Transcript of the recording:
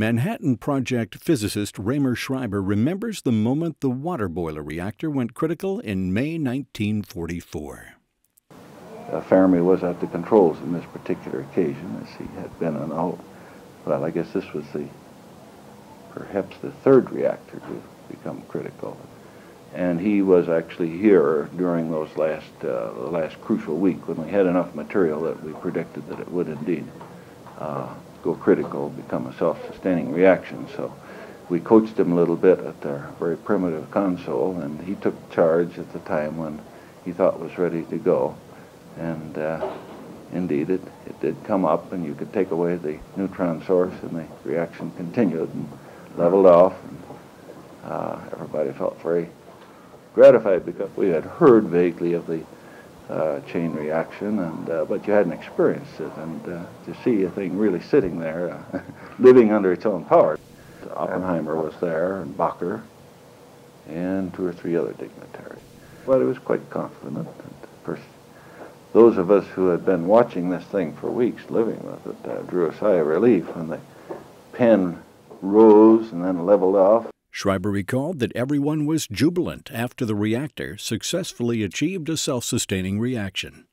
Manhattan Project physicist Raemer Schreiber remembers the moment the water boiler reactor went critical in May 1944. Uh, Fermi was at the controls in this particular occasion, as he had been on all. Well, I guess this was the perhaps the third reactor to become critical, and he was actually here during those last uh, last crucial week when we had enough material that we predicted that it would indeed uh, go critical, become a self-sustaining reaction. So we coached him a little bit at our very primitive console, and he took charge at the time when he thought was ready to go. And uh, indeed, it, it did come up, and you could take away the neutron source, and the reaction continued and leveled off. And, uh, everybody felt very gratified because we had heard vaguely of the uh, chain reaction, and uh, but you hadn't experienced it, and uh, to see a thing really sitting there, uh, living under its own power. Oppenheimer was there, and Bacher, and two or three other dignitaries. But he was quite confident. And those of us who had been watching this thing for weeks, living with it, uh, drew a sigh of relief when the pen rose and then leveled off. Schreiber recalled that everyone was jubilant after the reactor successfully achieved a self sustaining reaction.